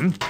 June